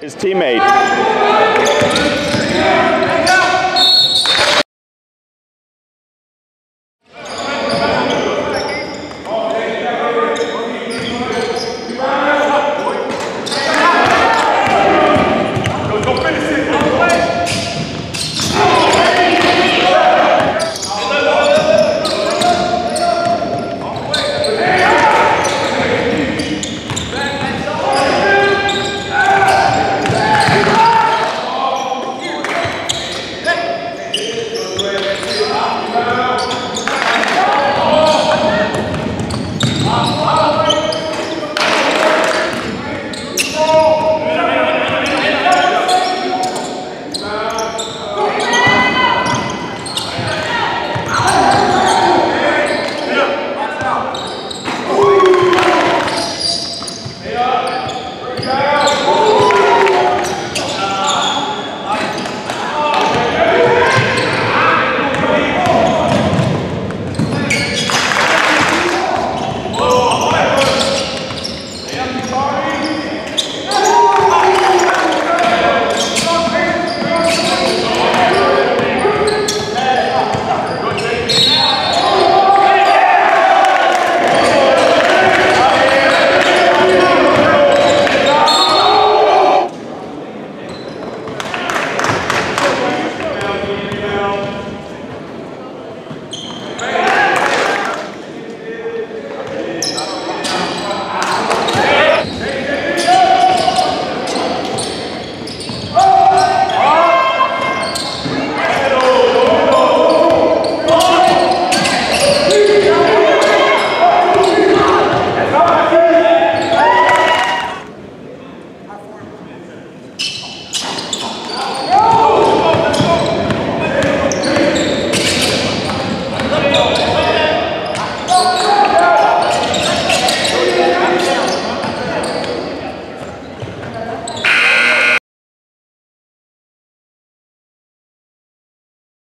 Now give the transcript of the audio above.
his teammate.